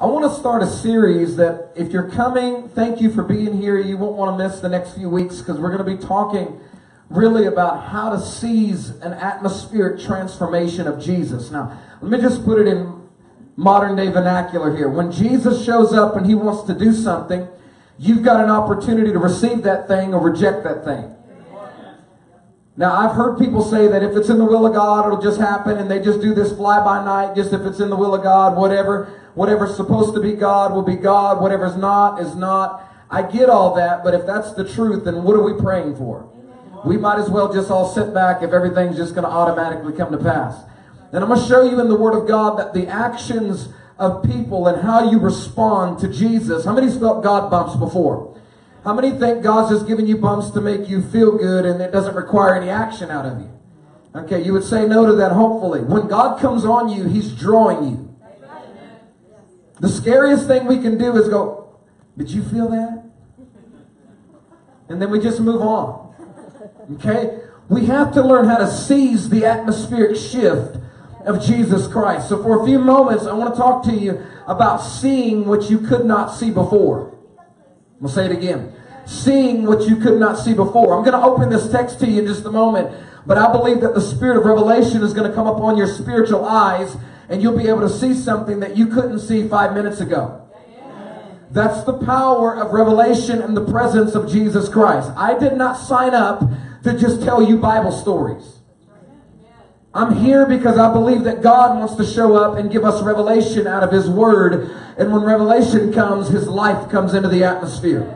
I want to start a series that if you're coming, thank you for being here. You won't want to miss the next few weeks because we're going to be talking really about how to seize an atmospheric transformation of Jesus. Now, let me just put it in modern day vernacular here. When Jesus shows up and he wants to do something, you've got an opportunity to receive that thing or reject that thing. Now, I've heard people say that if it's in the will of God, it'll just happen, and they just do this fly by night, just if it's in the will of God, whatever. Whatever's supposed to be God will be God. Whatever's not is not. I get all that, but if that's the truth, then what are we praying for? We might as well just all sit back if everything's just going to automatically come to pass. And I'm going to show you in the Word of God that the actions of people and how you respond to Jesus. How many's felt God bumps before? How many think God's just giving you bumps to make you feel good and it doesn't require any action out of you? Okay, you would say no to that, hopefully. When God comes on you, He's drawing you. The scariest thing we can do is go, Did you feel that? And then we just move on. Okay? We have to learn how to seize the atmospheric shift of Jesus Christ. So, for a few moments, I want to talk to you about seeing what you could not see before. I'm going to say it again. Seeing what you could not see before. I'm going to open this text to you in just a moment, but I believe that the spirit of revelation is going to come upon your spiritual eyes and you'll be able to see something that you couldn't see five minutes ago. That's the power of revelation and the presence of Jesus Christ. I did not sign up to just tell you Bible stories. I'm here because I believe that God wants to show up and give us revelation out of His Word. And when revelation comes, His life comes into the atmosphere.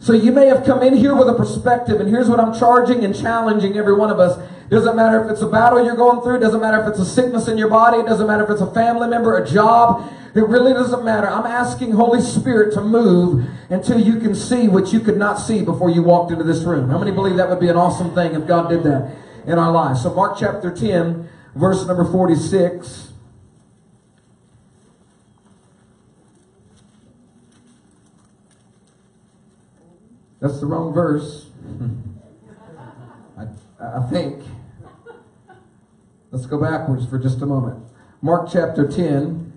So you may have come in here with a perspective, and here's what I'm charging and challenging every one of us. Doesn't matter if it's a battle you're going through, doesn't matter if it's a sickness in your body, doesn't matter if it's a family member, a job, it really doesn't matter. I'm asking Holy Spirit to move until you can see what you could not see before you walked into this room. How many believe that would be an awesome thing if God did that in our lives? So Mark chapter 10, verse number 46. That's the wrong verse. I, I think. Let's go backwards for just a moment. Mark chapter 10.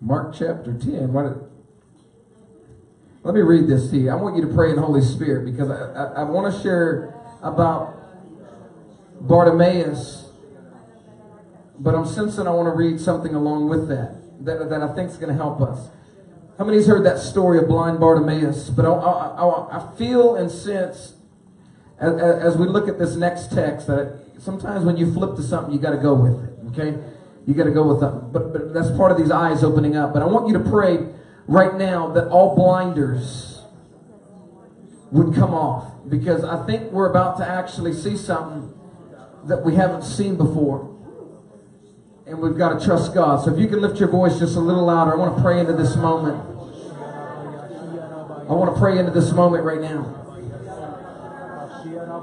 Mark chapter 10. What, let me read this to you. I want you to pray in Holy Spirit because I, I, I want to share about Bartimaeus, but I'm sensing I want to read something along with that that, that I think is going to help us. How many's heard that story of blind Bartimaeus? But I, I, I feel and sense as, as, we look at this next text that sometimes when you flip to something, you got to go with it. Okay, you got to go with that. But, but that's part of these eyes opening up. But I want you to pray right now that all blinders would come off because I think we're about to actually see something that we haven't seen before. And we've got to trust God. So if you can lift your voice just a little louder, I want to pray into this moment. I want to pray into this moment right now.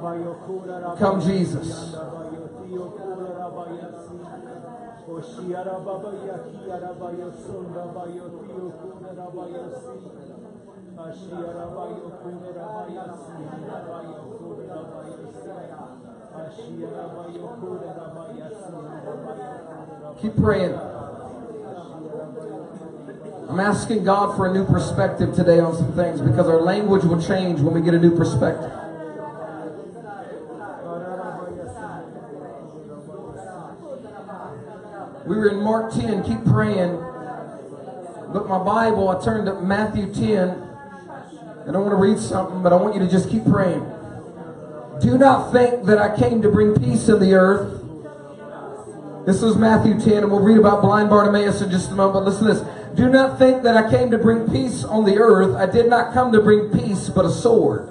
Come, Jesus. Keep praying. I'm asking God for a new perspective today on some things because our language will change when we get a new perspective. We were in Mark 10, keep praying. But my Bible, I turned to Matthew 10. And I want to read something, but I want you to just keep praying. Do not think that I came to bring peace in the earth. This is Matthew 10, and we'll read about blind Bartimaeus in just a moment. But Listen to this. Do not think that I came to bring peace on the earth. I did not come to bring peace, but a sword.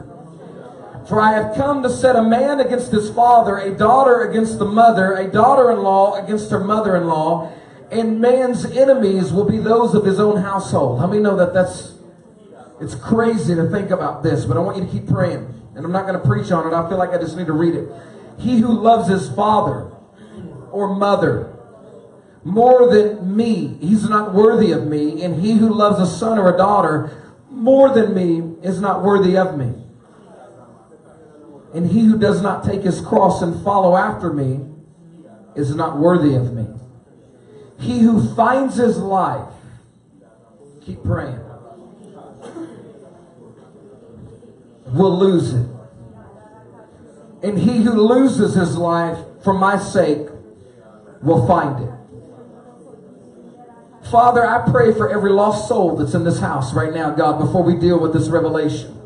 For I have come to set a man against his father, a daughter against the mother, a daughter-in-law against her mother-in-law, and man's enemies will be those of his own household. Let me know that that's, it's crazy to think about this, but I want you to keep praying. And I'm not going to preach on it. I feel like I just need to read it. He who loves his father or mother more than me, he's not worthy of me. And he who loves a son or a daughter more than me is not worthy of me. And he who does not take his cross and follow after me is not worthy of me. he who finds his life, keep praying, will lose it. And he who loses his life for my sake will find it. Father, I pray for every lost soul that's in this house right now, God, before we deal with this revelation.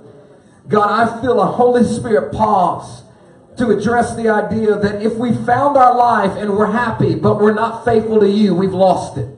God, I feel a Holy Spirit pause to address the idea that if we found our life and we're happy, but we're not faithful to you, we've lost it.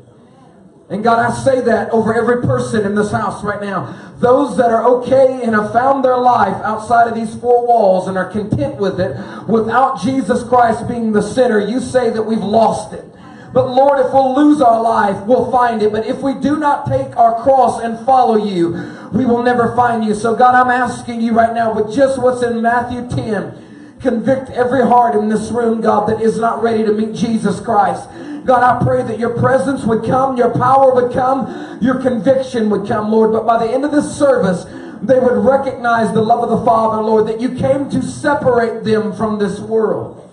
And God, I say that over every person in this house right now. Those that are okay and have found their life outside of these four walls and are content with it without Jesus Christ being the center, you say that we've lost it. But Lord, if we'll lose our life, we'll find it. But if we do not take our cross and follow you, we will never find you. So God, I'm asking you right now with just what's in Matthew 10, Convict every heart in this room, God, that is not ready to meet Jesus Christ. God, I pray that your presence would come, your power would come, your conviction would come, Lord. But by the end of this service, they would recognize the love of the Father, Lord, that you came to separate them from this world.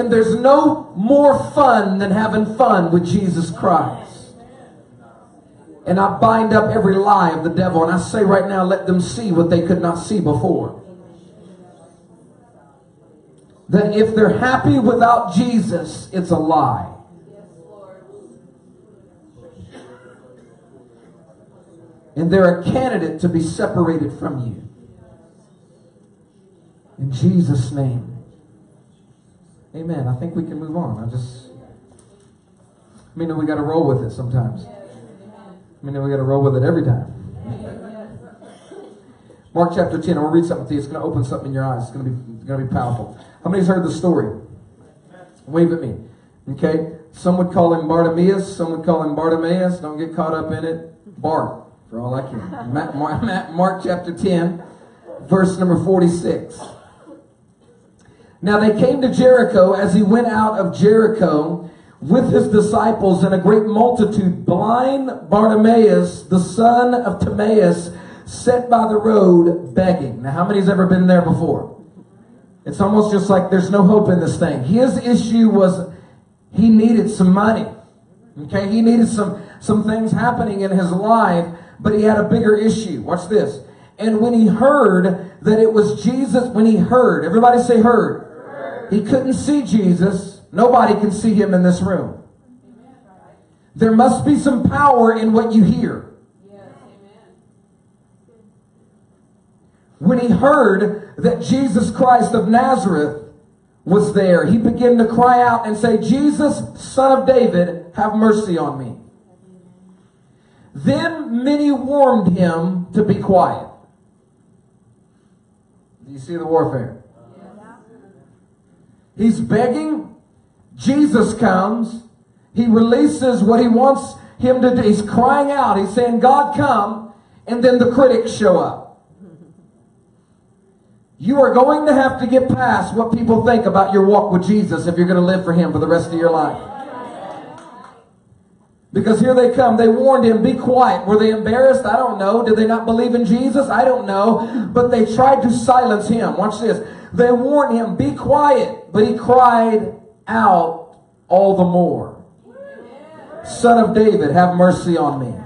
And there's no more fun than having fun with Jesus Christ. And I bind up every lie of the devil. And I say right now, let them see what they could not see before that if they're happy without Jesus, it's a lie. And they're a candidate to be separated from you. In Jesus' name. Amen. I think we can move on. I just, I mean, we got to roll with it sometimes. I mean, we got to roll with it every time. Mark chapter 10. I'm going to read something to you. It's going to open something in your eyes. It's going to be, going to be powerful. How many's heard the story? Wave at me. Okay? Some would call him Bartimaeus. Some would call him Bartimaeus. Don't get caught up in it. Bart, for all I. Mark, Mark chapter 10, verse number 46. Now they came to Jericho as he went out of Jericho with his disciples and a great multitude. Blind Bartimaeus, the son of Timaeus, sat by the road begging. Now, how many's ever been there before? It's almost just like there's no hope in this thing. His issue was he needed some money. Okay, he needed some some things happening in his life, but he had a bigger issue. Watch this. And when he heard that it was Jesus, when he heard, everybody say heard. He couldn't see Jesus. Nobody can see him in this room. There must be some power in what you hear. When he heard that Jesus Christ of Nazareth was there, he began to cry out and say, Jesus, son of David, have mercy on me. Then many warned him to be quiet. Do you see the warfare? He's begging. Jesus comes. He releases what he wants him to do. He's crying out. He's saying, God, come. And then the critics show up. You are going to have to get past what people think about your walk with Jesus if you're going to live for Him for the rest of your life. Because here they come. They warned him, be quiet. Were they embarrassed? I don't know. Did they not believe in Jesus? I don't know. But they tried to silence him. Watch this. They warned him, be quiet. But he cried out all the more. Son of David, have mercy on me.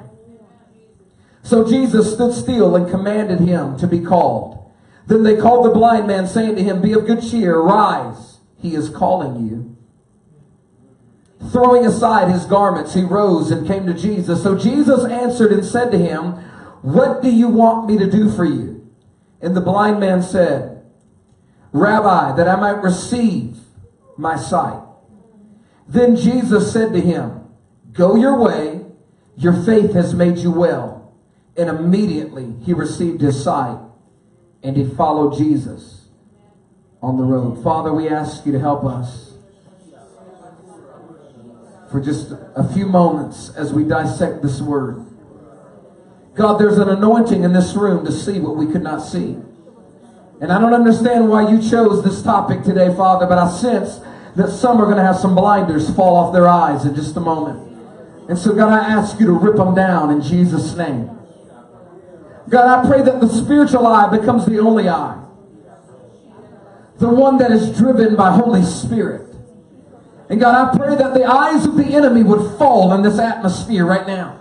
So Jesus stood still and commanded him to be called. Then they called the blind man, saying to him, Be of good cheer, rise, he is calling you. Throwing aside his garments, he rose and came to Jesus. So Jesus answered and said to him, What do you want me to do for you? And the blind man said, Rabbi, that I might receive my sight. Then Jesus said to him, Go your way, your faith has made you well. And immediately he received his sight and he followed Jesus on the road. Father, we ask you to help us for just a few moments as we dissect this word. God, there's an anointing in this room to see what we could not see. And I don't understand why you chose this topic today, Father, but I sense that some are going to have some blinders fall off their eyes in just a moment. And so, God, I ask you to rip them down in Jesus' name. God, I pray that the spiritual eye becomes the only eye. The one that is driven by Holy Spirit. And God, I pray that the eyes of the enemy would fall in this atmosphere right now.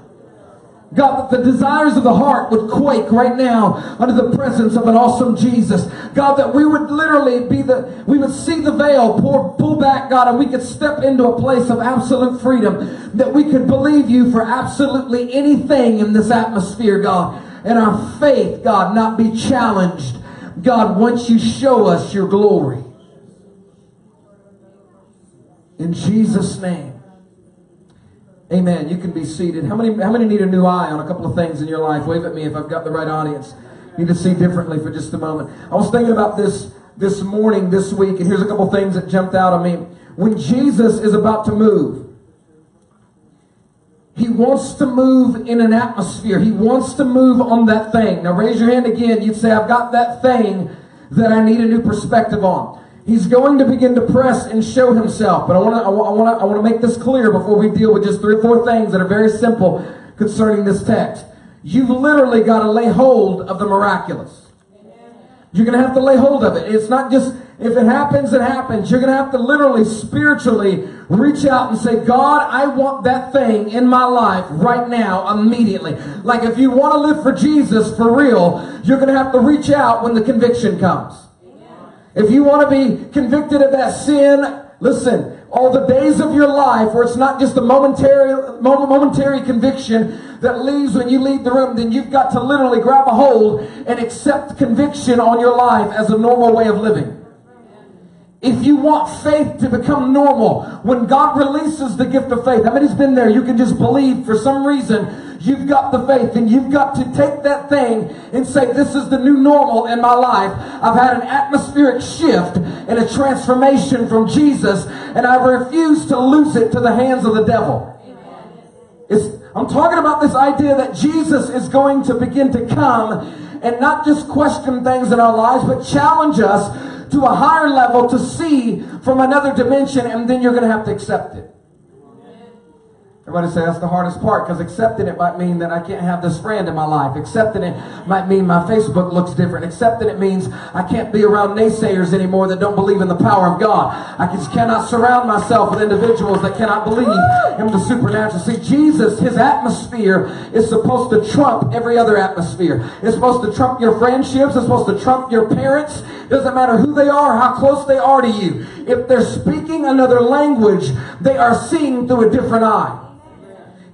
God, that the desires of the heart would quake right now under the presence of an awesome Jesus. God, that we would literally be the, we would see the veil pull back, God, and we could step into a place of absolute freedom. That we could believe you for absolutely anything in this atmosphere, God. And our faith, God, not be challenged. God, once you show us your glory. In Jesus' name. Amen. You can be seated. How many, how many need a new eye on a couple of things in your life? Wave at me if I've got the right audience. You need to see differently for just a moment. I was thinking about this this morning, this week, and here's a couple things that jumped out at me. When Jesus is about to move, he wants to move in an atmosphere. He wants to move on that thing. Now raise your hand again. You'd say, I've got that thing that I need a new perspective on. He's going to begin to press and show himself. But I want to I want to I want to make this clear before we deal with just three or four things that are very simple concerning this text. You've literally got to lay hold of the miraculous. You're going to have to lay hold of it. It's not just if it happens, it happens. You're going to have to literally spiritually reach out and say, God, I want that thing in my life right now, immediately. Like if you want to live for Jesus for real, you're going to have to reach out when the conviction comes. If you want to be convicted of that sin, listen, all the days of your life where it's not just a momentary, momentary conviction that leaves when you leave the room, then you've got to literally grab a hold and accept conviction on your life as a normal way of living. If you want faith to become normal, when God releases the gift of faith, I mean, many's been there? You can just believe for some reason you've got the faith and you've got to take that thing and say, this is the new normal in my life. I've had an atmospheric shift and a transformation from Jesus and I refuse to lose it to the hands of the devil. It's, I'm talking about this idea that Jesus is going to begin to come and not just question things in our lives, but challenge us to a higher level to see from another dimension, and then you're going to have to accept it. Everybody say that's the hardest part because accepting it might mean that I can't have this friend in my life. Accepting it might mean my Facebook looks different. Accepting it means I can't be around naysayers anymore that don't believe in the power of God. I just cannot surround myself with individuals that cannot believe in the supernatural. See, Jesus, his atmosphere is supposed to trump every other atmosphere. It's supposed to trump your friendships. It's supposed to trump your parents. It Doesn't matter who they are, how close they are to you. If they're speaking another language, they are seeing through a different eye.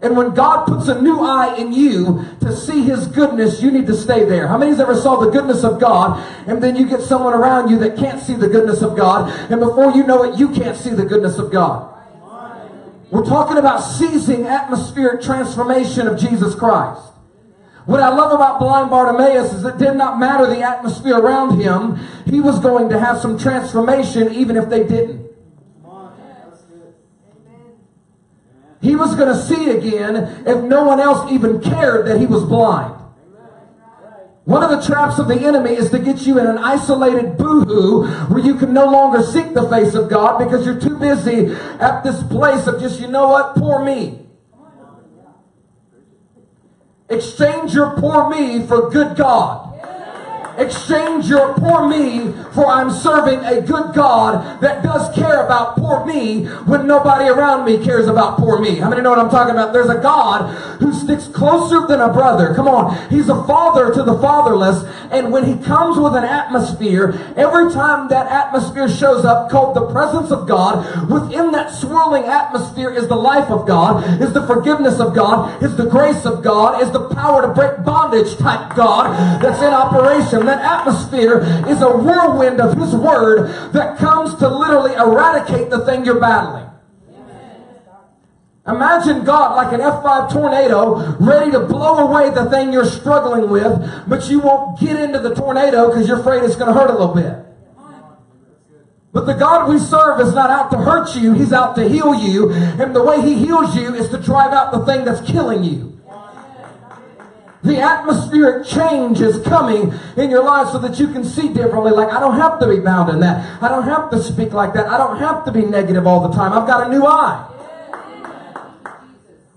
And when God puts a new eye in you to see his goodness, you need to stay there. How many's ever saw the goodness of God and then you get someone around you that can't see the goodness of God and before you know it, you can't see the goodness of God? We're talking about seizing atmospheric transformation of Jesus Christ. What I love about blind Bartimaeus is it did not matter the atmosphere around him. He was going to have some transformation even if they didn't. He was going to see again if no one else even cared that he was blind. One of the traps of the enemy is to get you in an isolated boohoo where you can no longer seek the face of God because you're too busy at this place of just, you know what, poor me. Exchange your poor me for good God. Exchange your poor me for I'm serving a good God that does care about poor me when nobody around me cares about poor me. How many know what I'm talking about? There's a God who sticks closer than a brother. Come on. He's a father to the fatherless. And when he comes with an atmosphere, every time that atmosphere shows up called the presence of God, within that swirling atmosphere is the life of God, is the forgiveness of God, is the grace of God, is the power to break bondage type God that's in operation that atmosphere is a whirlwind of His Word that comes to literally eradicate the thing you're battling. Imagine God like an F5 tornado ready to blow away the thing you're struggling with, but you won't get into the tornado because you're afraid it's going to hurt a little bit. But the God we serve is not out to hurt you, He's out to heal you. And the way He heals you is to drive out the thing that's killing you. The atmospheric change is coming in your life so that you can see differently. Like, I don't have to be bound in that. I don't have to speak like that. I don't have to be negative all the time. I've got a new eye.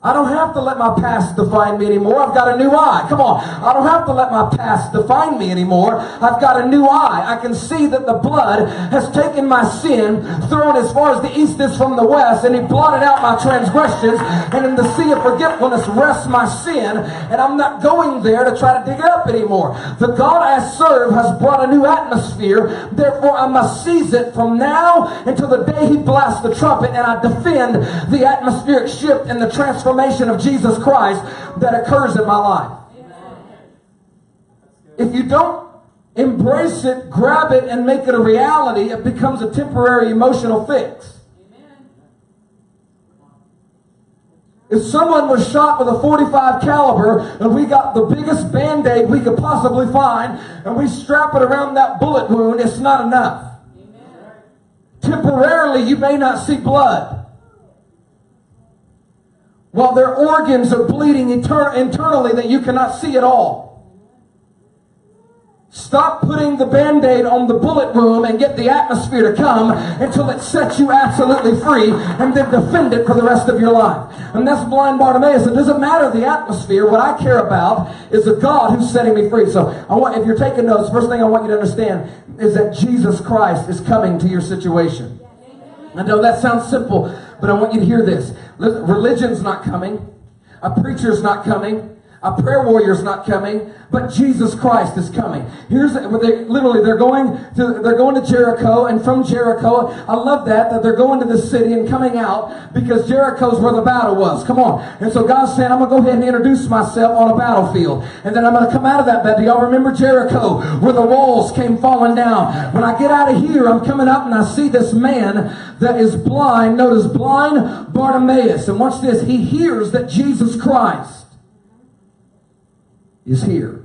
I don't have to let my past define me anymore. I've got a new eye. Come on. I don't have to let my past define me anymore. I've got a new eye. I can see that the blood has taken my sin, thrown as far as the east is from the west, and he blotted out my transgressions, and in the sea of forgetfulness rests my sin, and I'm not going there to try to dig it up anymore. The God I serve has brought a new atmosphere. Therefore, I must seize it from now until the day he blasts the trumpet, and I defend the atmospheric shift and the transformation of Jesus Christ that occurs in my life. If you don't embrace it, grab it, and make it a reality, it becomes a temporary emotional fix. If someone was shot with a 45 caliber and we got the biggest band-aid we could possibly find and we strap it around that bullet wound, it's not enough. Amen. Temporarily, you may not see blood while their organs are bleeding inter- internally that you cannot see at all. Stop putting the band-aid on the bullet wound and get the atmosphere to come until it sets you absolutely free and then defend it for the rest of your life. And that's blind Bartimaeus. It doesn't matter the atmosphere. What I care about is the God who's setting me free. So I want, if you're taking notes, first thing I want you to understand is that Jesus Christ is coming to your situation. I know that sounds simple, but I want you to hear this. Religion's not coming. A preacher's not coming. A prayer warrior's not coming, but Jesus Christ is coming. Here's what they, literally they're going to they're going to Jericho, and from Jericho, I love that that they're going to the city and coming out because Jericho's where the battle was. Come on, and so God's saying, I'm gonna go ahead and introduce myself on a battlefield, and then I'm gonna come out of that battle. Y'all remember Jericho where the walls came falling down? When I get out of here, I'm coming up and I see this man that is blind. Notice blind Bartimaeus, and watch this. He hears that Jesus Christ is here.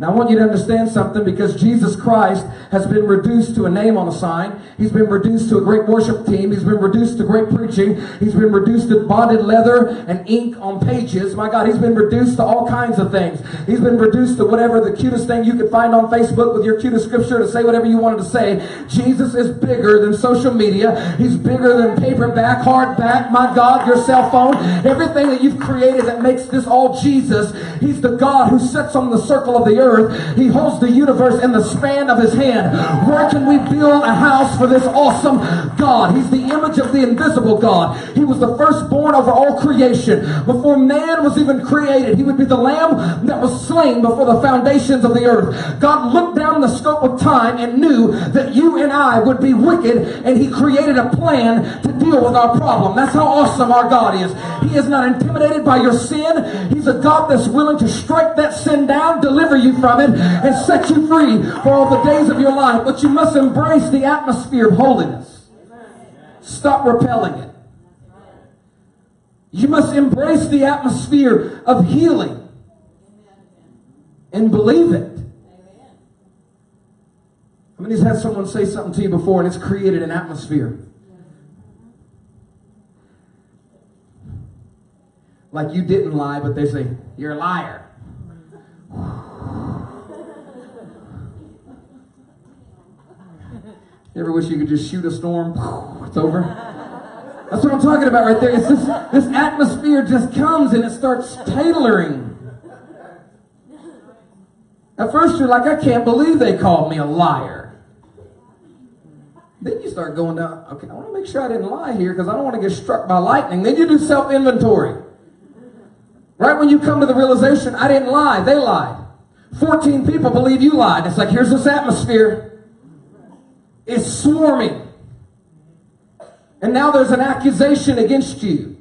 Now I want you to understand something because Jesus Christ has been reduced to a name on a sign. He's been reduced to a great worship team. He's been reduced to great preaching. He's been reduced to bonded leather and ink on pages. My God, he's been reduced to all kinds of things. He's been reduced to whatever the cutest thing you could find on Facebook with your cutest scripture to say whatever you wanted to say. Jesus is bigger than social media. He's bigger than paperback, hardback, my God, your cell phone, everything that you've created that makes this all Jesus. He's the God who sits on the circle of the earth earth. He holds the universe in the span of his hand. Where can we build a house for this awesome God? He's the image of the invisible God. He was the firstborn over all creation. Before man was even created, he would be the lamb that was slain before the foundations of the earth. God looked down the scope of time and knew that you and I would be wicked, and he created a plan to deal with our problem. That's how awesome our God is. He is not intimidated by your sin. He's a God that's willing to strike that sin down, deliver you from it and set you free for all the days of your life. But you must embrace the atmosphere of holiness. Stop repelling it. You must embrace the atmosphere of healing and believe it. How many's had someone say something to you before and it's created an atmosphere? Like you didn't lie, but they say, you're a liar. You ever wish you could just shoot a storm? It's over. That's what I'm talking about right there. It's this, this atmosphere just comes and it starts tailoring. At first, you're like, I can't believe they called me a liar. Then you start going down, okay, I want to make sure I didn't lie here because I don't want to get struck by lightning. Then you do self inventory. Right when you come to the realization, I didn't lie, they lied. 14 people believe you lied. It's like, here's this atmosphere is swarming. And now there's an accusation against you.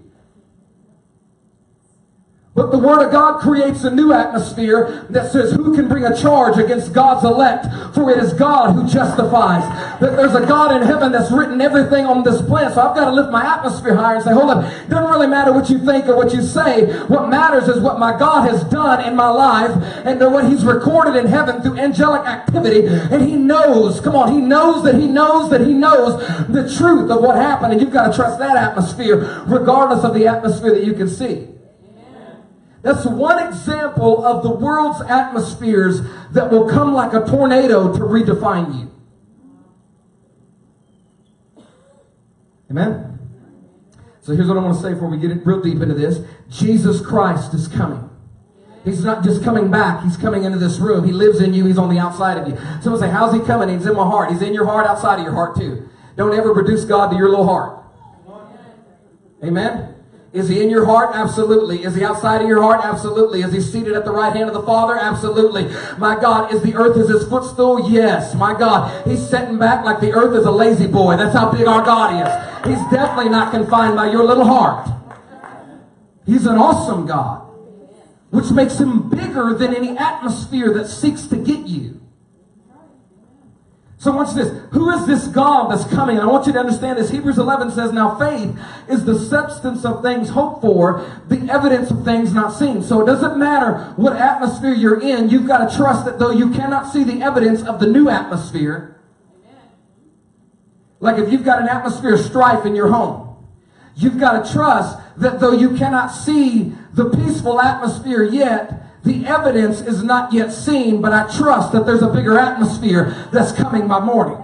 But the Word of God creates a new atmosphere that says, who can bring a charge against God's elect? For it is God who justifies. That there's a God in heaven that's written everything on this planet. So I've got to lift my atmosphere higher and say, hold up, it doesn't really matter what you think or what you say. What matters is what my God has done in my life and what He's recorded in heaven through angelic activity. And He knows, come on, He knows that He knows that He knows the truth of what happened. And you've got to trust that atmosphere regardless of the atmosphere that you can see. That's one example of the world's atmospheres that will come like a tornado to redefine you. Amen? So here's what I want to say before we get real deep into this. Jesus Christ is coming. He's not just coming back. He's coming into this room. He lives in you. He's on the outside of you. Someone say, how's he coming? He's in my heart. He's in your heart, outside of your heart too. Don't ever reduce God to your little heart. Amen? Is he in your heart? Absolutely. Is he outside of your heart? Absolutely. Is he seated at the right hand of the Father? Absolutely. My God, is the earth is his footstool? Yes. My God, he's sitting back like the earth is a lazy boy. That's how big our God is. He's definitely not confined by your little heart. He's an awesome God which makes him bigger than any atmosphere that seeks to get you. So watch this. Who is this God that's coming? I want you to understand this. Hebrews 11 says, Now faith is the substance of things hoped for, the evidence of things not seen. So it doesn't matter what atmosphere you're in, you've got to trust that though you cannot see the evidence of the new atmosphere, like if you've got an atmosphere of strife in your home, You've got to trust that though you cannot see the peaceful atmosphere yet, the evidence is not yet seen, but I trust that there's a bigger atmosphere that's coming by morning.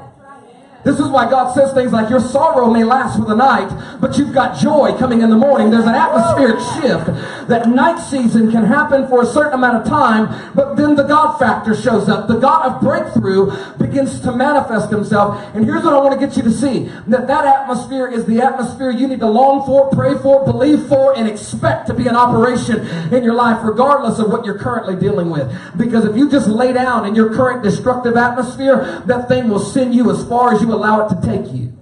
This is why God says things like, Your sorrow may last for the night, but you've got joy coming in the morning. There's an atmospheric shift. That night season can happen for a certain amount of time, but then the God factor shows up. The God of breakthrough begins to manifest himself. And here's what I want to get you to see that that atmosphere is the atmosphere you need to long for, pray for, believe for, and expect to be an operation in your life, regardless of what you're currently dealing with. Because if you just lay down in your current destructive atmosphere, that thing will send you as far as you allow it to take you?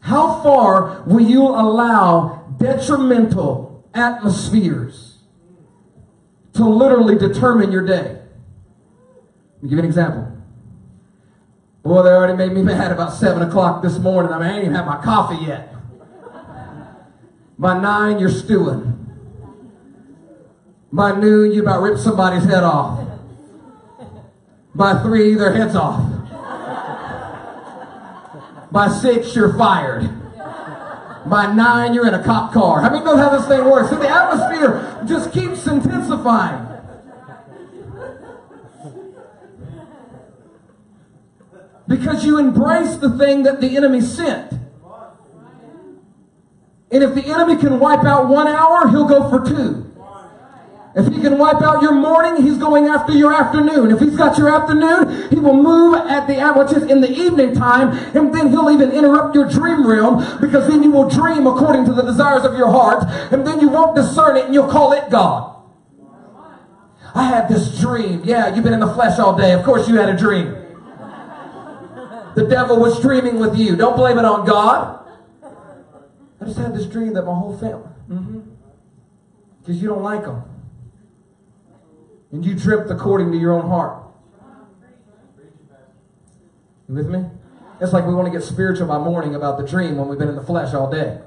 How far will you allow detrimental atmospheres to literally determine your day? Let me give you an example. Boy, they already made me mad about 7 o'clock this morning. I mean, I ain't even had my coffee yet. By 9, you're stewing. By noon, you about rip somebody's head off. By 3, their head's off. By six, you're fired. By nine, you're in a cop car. How many know how this thing works? So the atmosphere just keeps intensifying. Because you embrace the thing that the enemy sent. And if the enemy can wipe out one hour, he'll go for two. If he can wipe out your morning, he's going after your afternoon. If he's got your afternoon, he will move at the which is in the evening time, and then he'll even interrupt your dream realm because then you will dream according to the desires of your heart, and then you won't discern it and you'll call it God. I had this dream. Yeah, you've been in the flesh all day. Of course you had a dream. The devil was dreaming with you. Don't blame it on God. I just had this dream that my whole family, because mm-hmm. you don't like them and you dripped according to your own heart. You with me? It's like we want to get spiritual by morning about the dream when we've been in the flesh all day.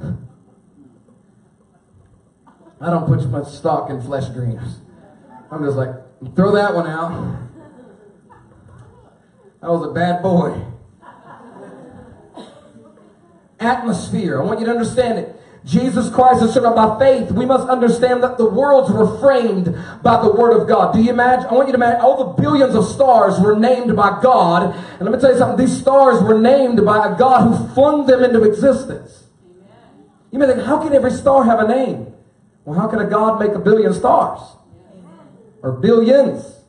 I don't put much stock in flesh dreams. I'm just like, throw that one out. I was a bad boy. Atmosphere. I want you to understand it. Jesus Christ is served by faith. We must understand that the worlds were framed by the Word of God. Do you imagine? I want you to imagine all the billions of stars were named by God. And let me tell you something. These stars were named by a God who flung them into existence. You may think, how can every star have a name? Well, how can a God make a billion stars? Or billions?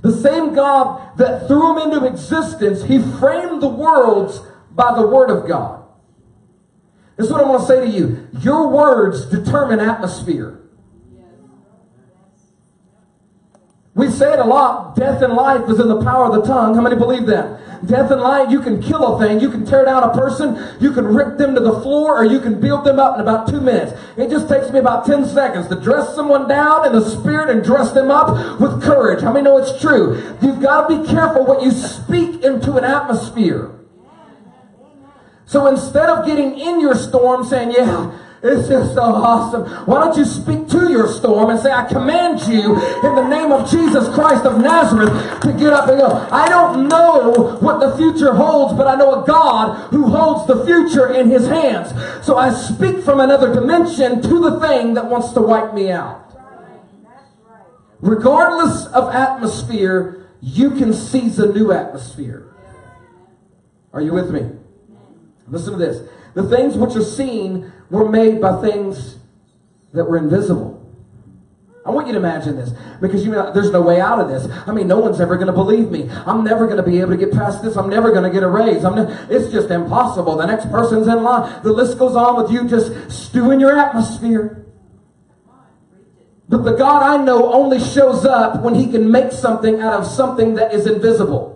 The same God that threw them into existence, He framed the worlds by the Word of God. This is what I want to say to you. Your words determine atmosphere. We say it a lot. Death and life is in the power of the tongue. How many believe that? Death and life, you can kill a thing. You can tear down a person. You can rip them to the floor or you can build them up in about two minutes. It just takes me about 10 seconds to dress someone down in the spirit and dress them up with courage. How many know it's true? You've got to be careful what you speak into an atmosphere. So instead of getting in your storm saying, yeah, it's just so awesome. Why don't you speak to your storm and say, I command you in the name of Jesus Christ of Nazareth to get up and go. I don't know what the future holds, but I know a God who holds the future in his hands. So I speak from another dimension to the thing that wants to wipe me out. Regardless of atmosphere, you can seize a new atmosphere. Are you with me? Listen to this. The things which are seen were made by things that were invisible. I want you to imagine this because you know, there's no way out of this. I mean, no one's ever going to believe me. I'm never going to be able to get past this. I'm never going to get a raise. Ne- it's just impossible. The next person's in line. The list goes on with you just stewing your atmosphere. But the God I know only shows up when he can make something out of something that is invisible.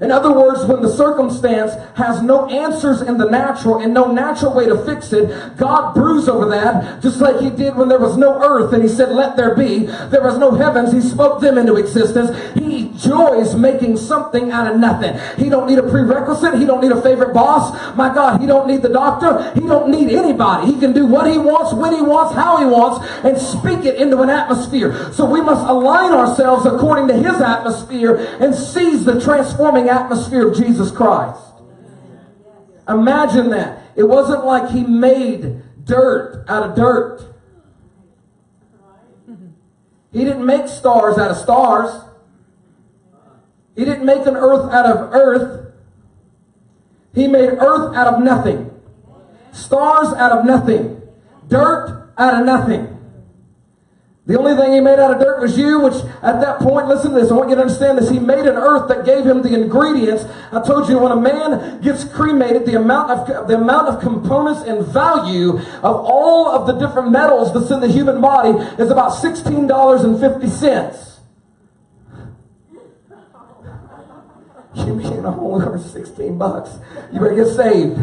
In other words, when the circumstance has no answers in the natural and no natural way to fix it, God brews over that, just like he did when there was no earth and he said, let there be. There was no heavens. He spoke them into existence. He enjoys making something out of nothing. He don't need a prerequisite. He don't need a favorite boss. My God, he don't need the doctor. He don't need anybody. He can do what he wants, when he wants, how he wants, and speak it into an atmosphere. So we must align ourselves according to his atmosphere and seize the transforming atmosphere of Jesus Christ. Imagine that. It wasn't like he made dirt out of dirt. He didn't make stars out of stars. He didn't make an earth out of earth. He made earth out of nothing. Stars out of nothing. Dirt out of nothing. The only thing he made out of dirt was you, which at that point, listen to this, I want you to understand this. He made an earth that gave him the ingredients. I told you when a man gets cremated, the amount of, the amount of components and value of all of the different metals that's in the human body is about $16.50. You mean only worth 16 bucks? You better get saved.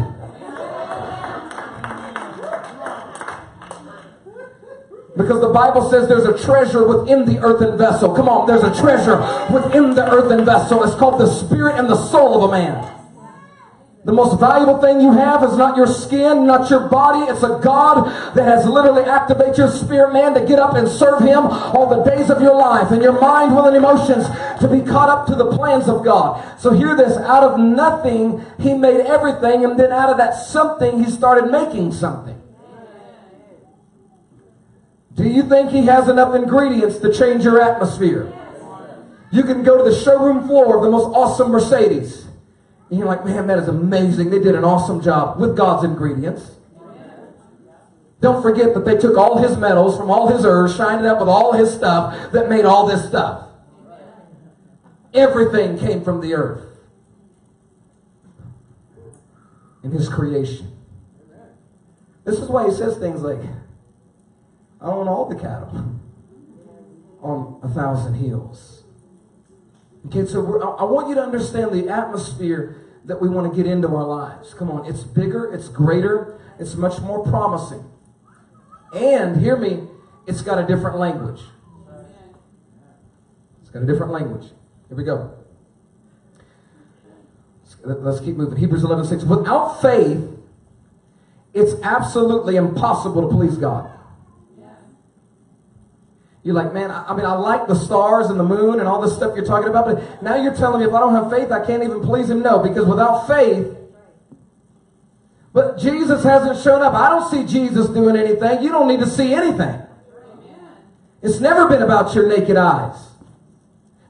Because the Bible says there's a treasure within the earthen vessel. Come on, there's a treasure within the earthen vessel. It's called the spirit and the soul of a man. The most valuable thing you have is not your skin, not your body. It's a God that has literally activated your spirit man to get up and serve him all the days of your life and your mind, will, and emotions to be caught up to the plans of God. So hear this. Out of nothing, he made everything. And then out of that something, he started making something. Do you think he has enough ingredients to change your atmosphere? You can go to the showroom floor of the most awesome Mercedes. And you're like, man, that is amazing. They did an awesome job with God's ingredients. Don't forget that they took all his metals from all his earth, shined it up with all his stuff that made all this stuff. Everything came from the earth in his creation. This is why he says things like, I own all the cattle on a thousand hills. Okay, so I want you to understand the atmosphere that we want to get into our lives. Come on, it's bigger, it's greater, it's much more promising. And hear me, it's got a different language. It's got a different language. Here we go. Let's keep moving. Hebrews 11 6. Without faith, it's absolutely impossible to please God. You're like, man, I, I, mean, I like the stars and the moon and all this stuff you're talking about, but now you're telling me if I don't have faith, I can't even please Him. No, because without faith, but Jesus hasn't shown up. I don't see Jesus doing anything. You don't need to see anything. It's never been about your naked eyes.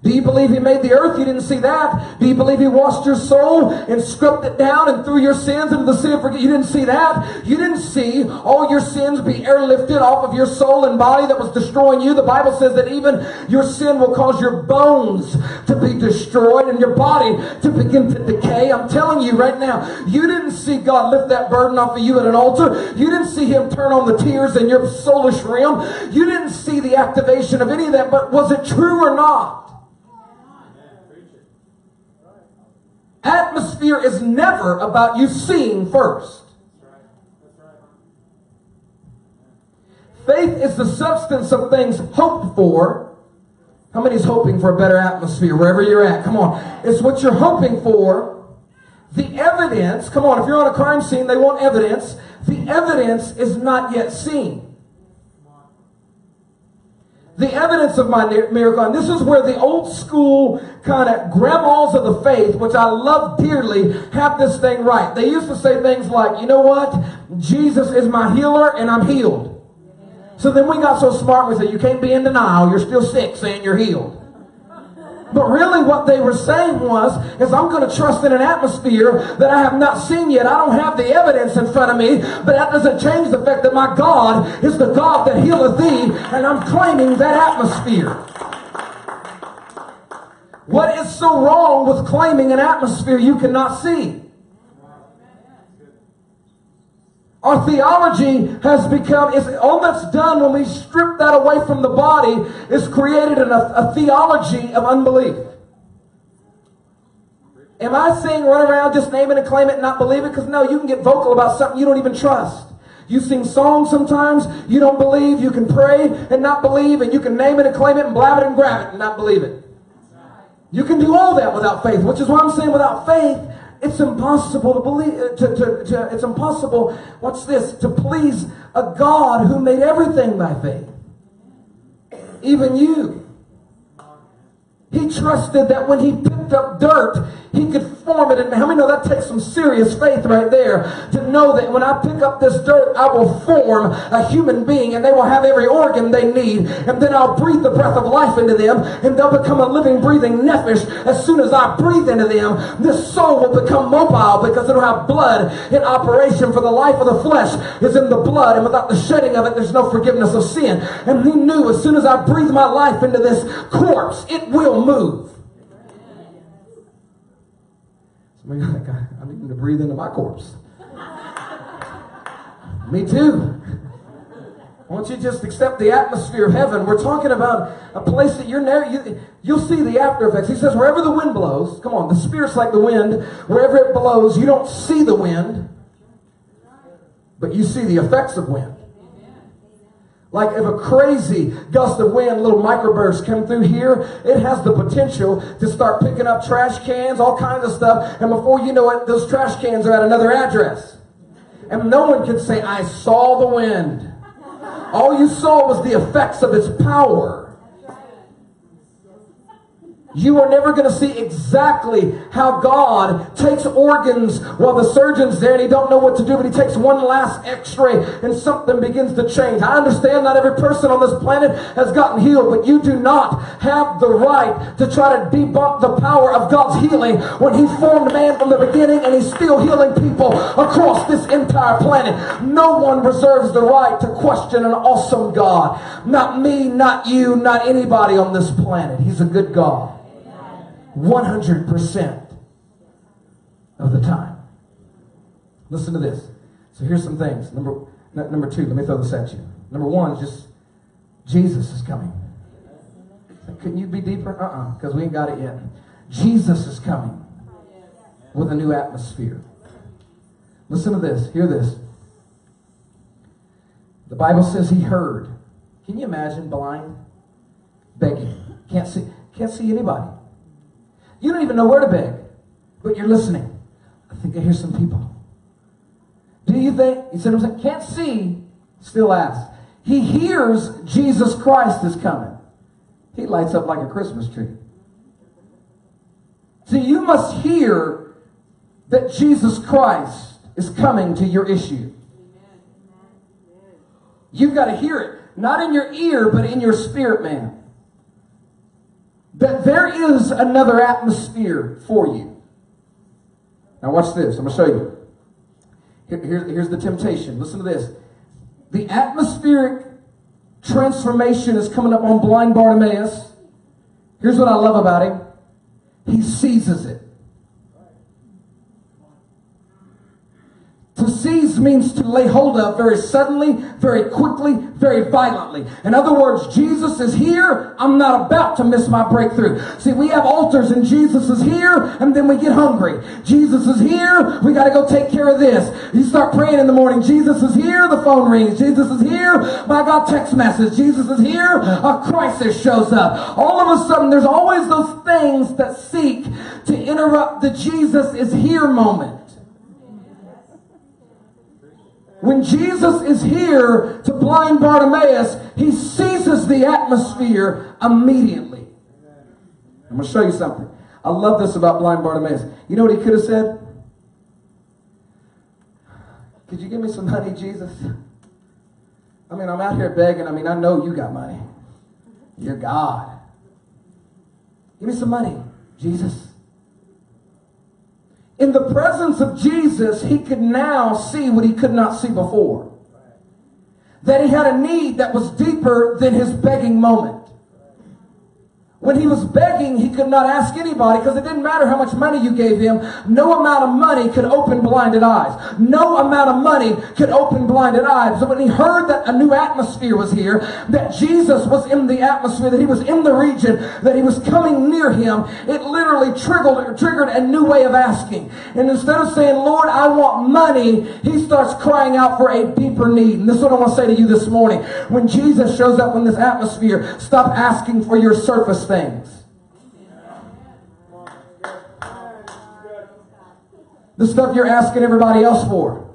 Do you believe he made the earth? You didn't see that. Do you believe he washed your soul and scrubbed it down and threw your sins into the sea of forgiveness? You didn't see that. You didn't see all your sins be airlifted off of your soul and body that was destroying you. The Bible says that even your sin will cause your bones to be destroyed and your body to begin to decay. I'm telling you right now, you didn't see God lift that burden off of you at an altar. You didn't see him turn on the tears in your soulish realm. You didn't see the activation of any of that, but was it true or not? Atmosphere is never about you seeing first. Faith is the substance of things hoped for. How many is hoping for a better atmosphere wherever you're at? Come on. It's what you're hoping for. The evidence, come on, if you're on a crime scene, they want evidence. The evidence is not yet seen the evidence of my miracle. And this is where the old school kind of grandmas of the faith, which I love dearly, have this thing right. They used to say things like, you know what? Jesus is my healer and I'm healed. So then we got so smart, we said, you can't be in denial. You're still sick saying you're healed. But really what they were saying was, is I'm going to trust in an atmosphere that I have not seen yet. I don't have the evidence in front of me, but that doesn't change the fact that my God is the God that healeth thee, and I'm claiming that atmosphere. What is so wrong with claiming an atmosphere you cannot see? Our theology has become, is all that's done when we strip that away from the body is created a, a theology of unbelief. Am I saying run around just name it and claim it and not believe it? Because no, you can get vocal about something you don't even trust. You sing songs sometimes you don't believe. You can pray and not believe, and you can name it and claim it and blab it and grab it and not believe it. You can do all that without faith, which is why I'm saying without faith, it's impossible to believe, uh, to, to, to, it's impossible, what's this, to please a God who made everything by faith. Even you. He trusted that when he up dirt, he could form it. And how many know that takes some serious faith right there to know that when I pick up this dirt, I will form a human being and they will have every organ they need. And then I'll breathe the breath of life into them and they'll become a living, breathing nephesh. As soon as I breathe into them, this soul will become mobile because it'll have blood in operation for the life of the flesh is in the blood. And without the shedding of it, there's no forgiveness of sin. And he knew as soon as I breathe my life into this corpse, it will move. Somebody like, I, need to breathe into my corpse. Me too. Won't you just accept the atmosphere of heaven? We're talking about a place that you're never, you, you'll see the after effects. He says, wherever the wind blows, come on, the Spirit's like the wind. Wherever it blows, you don't see the wind, but you see the effects of wind. Like if a crazy gust of wind, little microburst come through here, it has the potential to start picking up trash cans, all kinds of stuff. And before you know it, those trash cans are at another address. And no one can say, I saw the wind. All you saw was the effects of its power. You are never going to see exactly how God takes organs while the surgeon's there and he don't know what to do, but he takes one last x-ray and something begins to change. I understand not every person on this planet has gotten healed, but you do not have the right to try to debunk the power of God's healing when he formed man from the beginning and he's still healing people across this entire planet. No one reserves the right to question an awesome God. Not me, not you, not anybody on this planet. He's a good God. 100% of the time. Listen to this. So here's some things. Number, number two, let me throw this at you. Number one, just Jesus is coming. Couldn't you be deeper? Uh-uh, because we ain't got it yet. Jesus is coming with a new atmosphere. Listen to this. Hear this. The Bible says he heard. Can you imagine blind begging? Can't see, can't see anybody. You don't even know where to beg, but you're listening. I think I hear some people. Do you think? He said, I can't see, still ask. He hears Jesus Christ is coming. He lights up like a Christmas tree. So you must hear that Jesus Christ is coming to your issue. You've got to hear it. Not in your ear, but in your spirit, man that there is another atmosphere for you. Now, watch this. I'm going to show you. Here, here's, here's the temptation. Listen to this. The atmospheric transformation is coming up on blind Bartimaeus. Here's what I love about him he seizes it. To seize means to lay hold of very suddenly, very quickly, very violently. In other words, Jesus is here. I'm not about to miss my breakthrough. See, we have altars and Jesus is here and then we get hungry. Jesus is here. We got to go take care of this. You start praying in the morning. Jesus is here. The phone rings. Jesus is here. My God, text message. Jesus is here. A crisis shows up. All of a sudden, there's always those things that seek to interrupt the Jesus is here moment. When Jesus is here to blind Bartimaeus, he seizes the atmosphere immediately. I'm going to show you something. I love this about blind Bartimaeus. You know what he could have said? Could you give me some money, Jesus? I mean, I'm out here begging. I mean, I know you got money. You're God. Give me some money, Jesus. In the presence of Jesus, he could now see what he could not see before. That he had a need that was deeper than his begging moment. When he was begging, he could not ask anybody because it didn't matter how much money you gave him. No amount of money could open blinded eyes. No amount of money could open blinded eyes. So when he heard that a new atmosphere was here, that Jesus was in the atmosphere, that he was in the region, that he was coming near him, it literally triggered, triggered a new way of asking. And instead of saying, Lord, I want money, he starts crying out for a deeper need. And this is what I want to say to you this morning. When Jesus shows up in this atmosphere, stop asking for your surface things. The stuff you're asking everybody else for.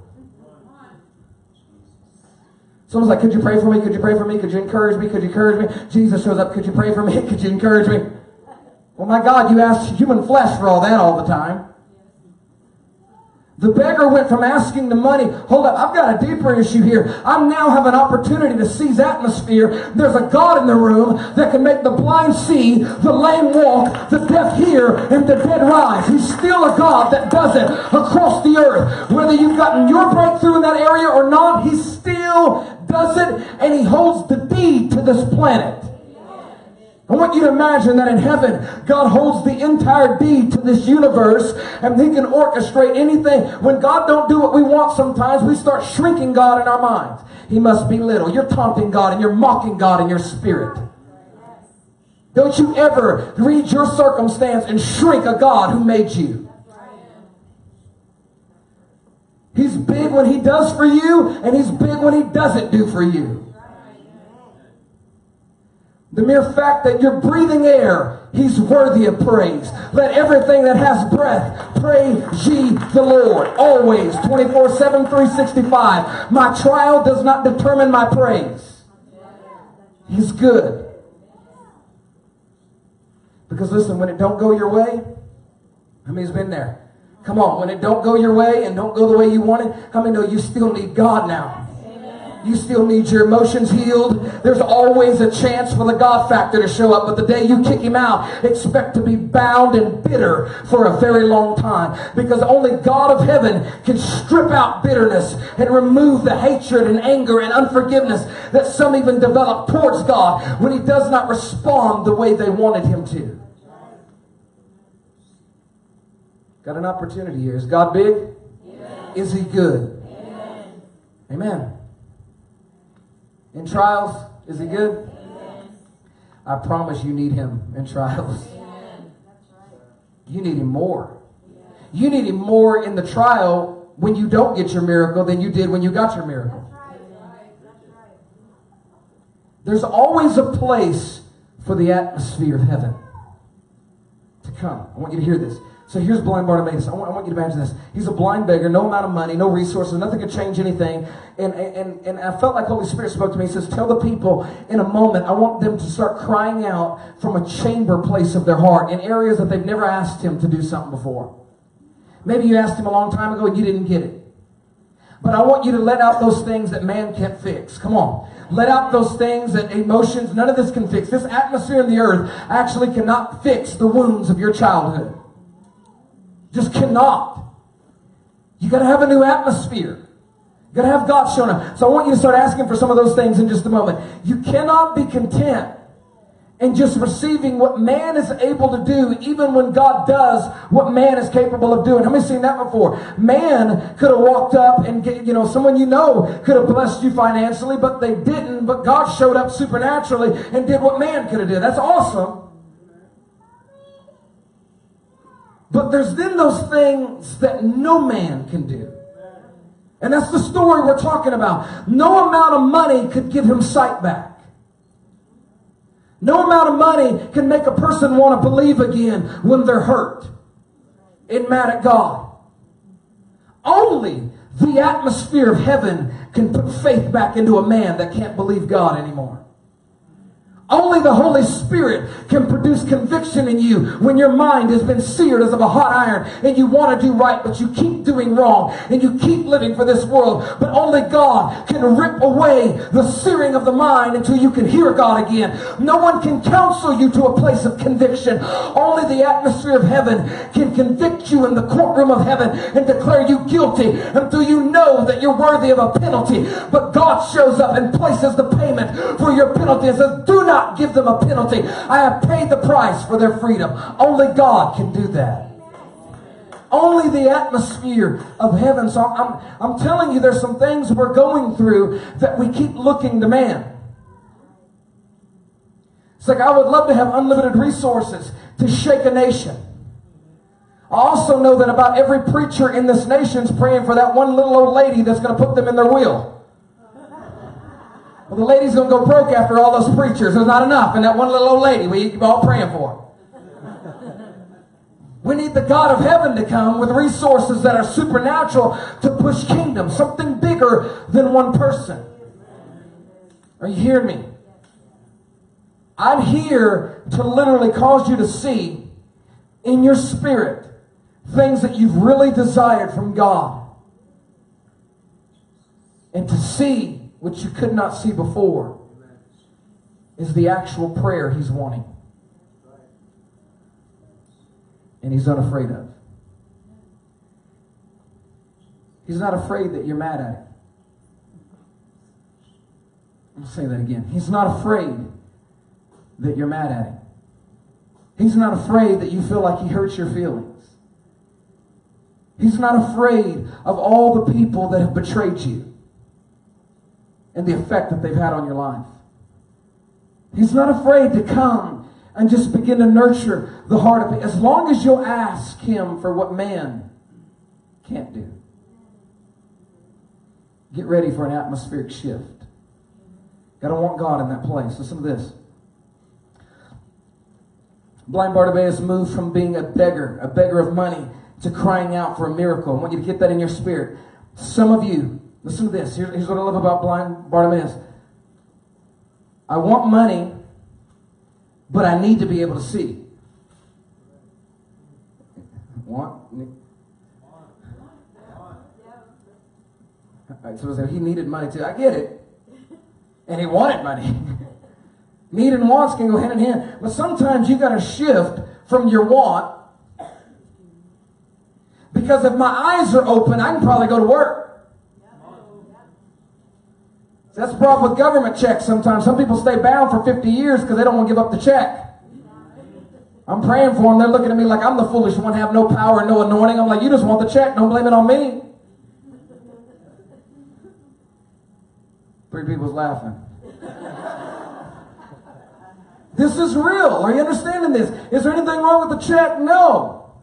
Someone's like, could you pray for me? Could you pray for me? Could you encourage me? Could you encourage me? Jesus shows up, could you pray for me? Could you encourage me? Well, my God, you ask human flesh for all that all the time. The beggar went from asking the money, hold up, I've got a deeper issue here. I now have an opportunity to seize atmosphere. There's a God in the room that can make the blind see, the lame walk, the deaf hear, and the dead rise. He's still a God that does it across the earth. Whether you've gotten your breakthrough in that area or not, He still does it, and He holds the deed to this planet. I want you to imagine that in heaven, God holds the entire deed to this universe and he can orchestrate anything. When God don't do what we want sometimes, we start shrinking God in our minds. He must be little. You're taunting God and you're mocking God in your spirit. Don't you ever read your circumstance and shrink a God who made you. He's big when he does for you and he's big when he doesn't do for you. The mere fact that you're breathing air, he's worthy of praise. Let everything that has breath praise ye the Lord. Always, 24 7, 365. My trial does not determine my praise. He's good. Because listen, when it don't go your way, how many's been there? Come on, when it don't go your way and don't go the way you want it, how many know you still need God now? You still need your emotions healed. There's always a chance for the God factor to show up, but the day you kick him out, expect to be bound and bitter for a very long time. Because only God of heaven can strip out bitterness and remove the hatred and anger and unforgiveness that some even develop towards God when he does not respond the way they wanted him to. Got an opportunity here. Is God big? Is he good? Amen. In trials, is he good? I promise you need him in trials. You need him more. You need him more in the trial when you don't get your miracle than you did when you got your miracle. There's always a place for the atmosphere of heaven to come. I want you to hear this. So here's blind Bartimaeus. I want, I want, you to imagine this. He's a blind beggar, no amount of money, no resources, nothing could change anything. And, and, and I felt like Holy Spirit spoke to me. He says, Tell the people in a moment, I want them to start crying out from a chamber place of their heart in areas that they've never asked Him to do something before. Maybe you asked Him a long time ago and you didn't get it. But I want you to let out those things that man can't fix. Come on. Let out those things that emotions, none of this can fix. This atmosphere in the earth actually cannot fix the wounds of your childhood. Just cannot. You got to have a new atmosphere. You got to have God showing up. So I want you to start asking for some of those things in just a moment. You cannot be content in just receiving what man is able to do, even when God does what man is capable of doing. How many seen that before? Man could have walked up and get, you know, someone you know could have blessed you financially, but they didn't. But God showed up supernaturally and did what man could have did. That's awesome. But there's then those things that no man can do. And that's the story we're talking about. No amount of money could give him sight back. No amount of money can make a person want to believe again when they're hurt and mad at God. Only the atmosphere of heaven can put faith back into a man that can't believe God anymore. Only the Holy Spirit can produce conviction in you when your mind has been seared as of a hot iron and you want to do right, but you keep doing wrong and you keep living for this world. But only God can rip away the searing of the mind until you can hear God again. No one can counsel you to a place of conviction. Only the atmosphere of heaven can convict you in the courtroom of heaven and declare you guilty until you know that you're worthy of a penalty. But God shows up and places the payment for your penalty and says, do not not give them a penalty. I have paid the price for their freedom. Only God can do that. Only the atmosphere of heaven. So I'm, I'm telling you, there's some things we're going through that we keep looking to man. It's like I would love to have unlimited resources to shake a nation. I also know that about every preacher in this nation is praying for that one little old lady that's going to put them in their wheel. Well, the lady's going to go broke after all those preachers. There's not enough. And that one little old lady we all praying for. We need the God of heaven to come with resources that are supernatural to push kingdom, something bigger than one person. Are you hearing me? I'm here to literally cause you to see in your spirit things that you've really desired from God. And to see which you could not see before, is the actual prayer he's wanting. And he's unafraid of. He's not afraid that you're mad at him. I'll say that again. He's not afraid that you're mad at him. He's not afraid that you feel like he hurts your feelings. He's not afraid of all the people that have betrayed you and the effect that they've had on your life. He's not afraid to come and just begin to nurture the heart of it as long as you'll ask him for what man can't do. Get ready for an atmospheric shift. Got to want God in that place. Listen to this. Blind Bartimaeus moved from being a beggar, a beggar of money, to crying out for a miracle. I want you to get that in your spirit. Some of you Listen to this. Here's what I love about blind Bartimaeus. I want money, but I need to be able to see. Want? So he needed money too. I get it. And he wanted money. Need and wants can go hand in hand. But sometimes you got to shift from your want. Because if my eyes are open, I can probably go to work. That's the problem with government checks sometimes. Some people stay bound for 50 years because they don't want to give up the check. I'm praying for them. They're looking at me like I'm the foolish one, have no power, no anointing. I'm like, you just want the check. Don't blame it on me. Three people's laughing. this is real. Are you understanding this? Is there anything wrong with the check? No.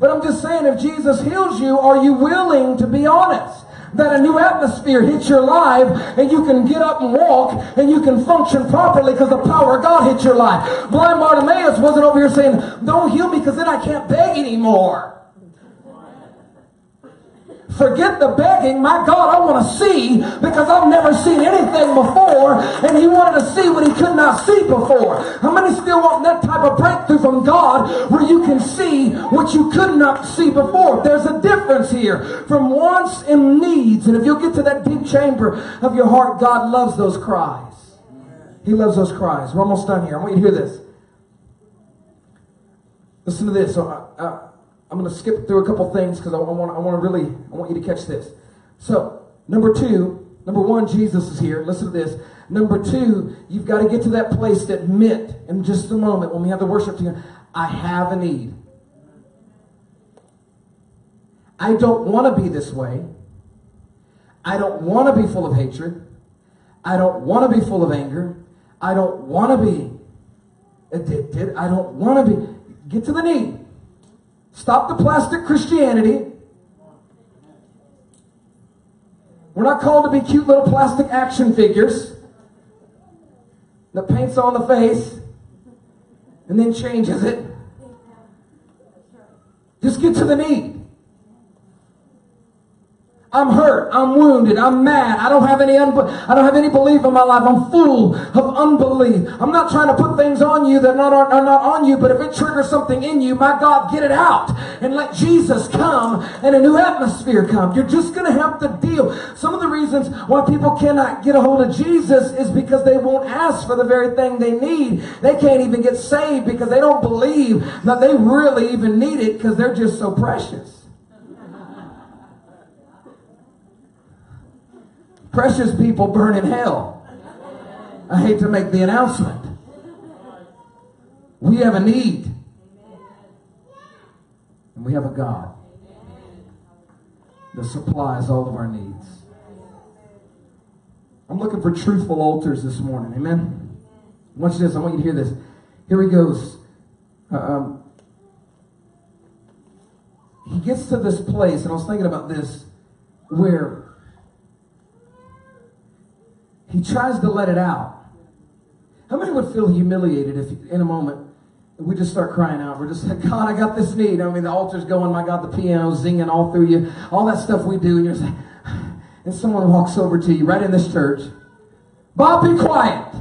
But I'm just saying, if Jesus heals you, are you willing to be honest? That a new atmosphere hits your life and you can get up and walk and you can function properly because the power of God hits your life. Blind Bartimaeus wasn't over here saying, don't heal me because then I can't beg anymore. Forget the begging. My God, I want to see because I've never seen anything before. And he wanted to see what he could not see before. How many still want that type of breakthrough from God where you can see what you could not see before? There's a difference here from wants and needs. And if you'll get to that deep chamber of your heart, God loves those cries. He loves those cries. We're almost done here. I want you to hear this. Listen to this. So, uh, uh, I'm going to skip through a couple things because I, want, I want to really, I want you to catch this. So, number two, number one, Jesus is here. Listen to this. Number two, you've got to get to that place to admit in just a moment when we have the worship team, I have a need. I don't want to be this way. I don't want to be full of hatred. I don't want to be full of anger. I don't want to be addicted. I don't want to be. Get to the need. Stop the plastic Christianity. We're not called to be cute little plastic action figures that paints on the face and then changes it. Just get to the need. I'm hurt. I'm wounded. I'm mad. I don't have any unbe- I don't have any belief in my life. I'm full of unbelief. I'm not trying to put things on you that not are not, are not on you, but if it triggers something in you, my God, get it out and let Jesus come and a new atmosphere come. You're just going to have to deal. Some of the reasons why people cannot get a hold of Jesus is because they won't ask for the very thing they need. They can't even get saved because they don't believe that they really even need it because they're just so precious. Precious people burn in hell. I hate to make the announcement. We have a need. And we have a God that supplies all of our needs. I'm looking for truthful altars this morning. Amen. Watch this. I want you to hear this. Here he goes. Uh, um, he gets to this place, and I was thinking about this, where he tries to let it out. How many would feel humiliated if, in a moment, we just start crying out? We're just like, God, I got this need. I mean, the altar's going, my God, the piano's zinging all through you, all that stuff we do, and you're like, and someone walks over to you right in this church. Bob, be quiet.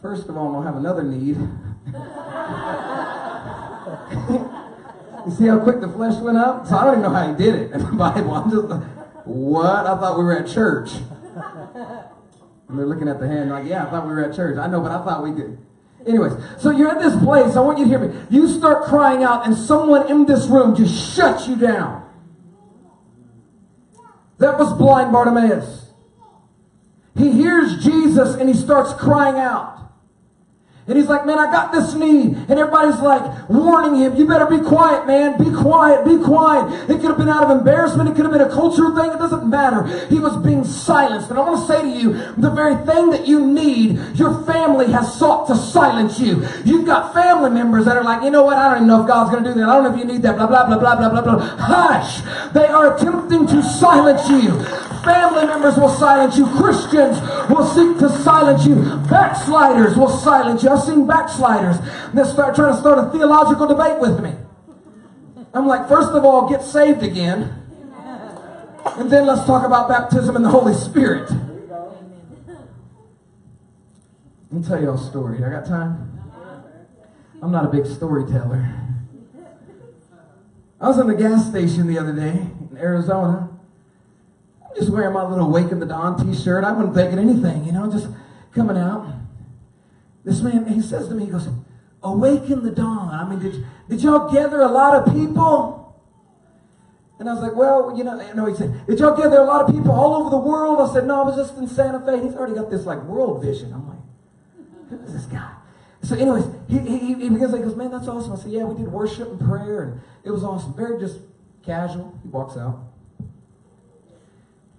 First of all, I'm gonna have another need. you see how quick the flesh went up? So I don't even know how he did it in the Bible. I'm just what? I thought we were at church. And they're looking at the hand like, yeah, I thought we were at church. I know, but I thought we did. Anyways, so you're at this place. I want you to hear me. You start crying out, and someone in this room just shuts you down. That was blind Bartimaeus. He hears Jesus and he starts crying out. And he's like, man, I got this need. And everybody's like warning him, you better be quiet, man. Be quiet, be quiet. It could have been out of embarrassment. It could have been a cultural thing. It doesn't matter. He was being silenced. And I want to say to you, the very thing that you need, your family has sought to silence you. You've got family members that are like, you know what? I don't even know if God's going to do that. I don't know if you need that. Blah, blah, blah, blah, blah, blah, blah. Hush. They are attempting to silence you. Family members will silence you. Christians will seek to silence you. Backsliders will silence you. Seen backsliders that start trying to start a theological debate with me. I'm like, first of all, get saved again. And then let's talk about baptism in the Holy Spirit. Let me tell y'all a story. I got time? I'm not a big storyteller. I was in the gas station the other day in Arizona I'm just wearing my little Awaken the Dawn t-shirt. I wasn't thinking anything, you know, just coming out. This man, he says to me, he goes, Awaken the Dawn. I mean, did, did y'all gather a lot of people? And I was like, well, you know, no, he said, did y'all gather a lot of people all over the world? I said, no, I was just in Santa Fe. He's already got this like world vision. I'm like, who is this guy? So anyways, he, he, he begins like, goes, man, that's awesome. I said, yeah, we did worship and prayer and it was awesome. Very just casual. He walks out.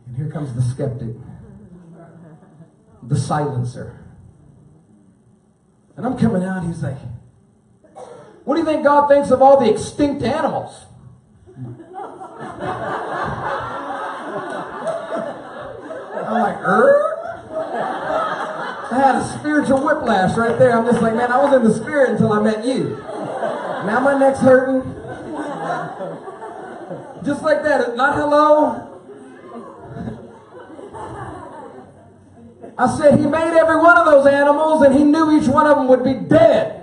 And here comes the skeptic, the silencer. And I'm coming out, he's like, What do you think God thinks of all the extinct animals? I'm like, er? I had a spiritual whiplash right there. I'm just like, man, I was in the spirit until I met you. Now my neck's hurting. Just like that. Not hello, I said, He made every one of those animals and He knew each one of them would be dead.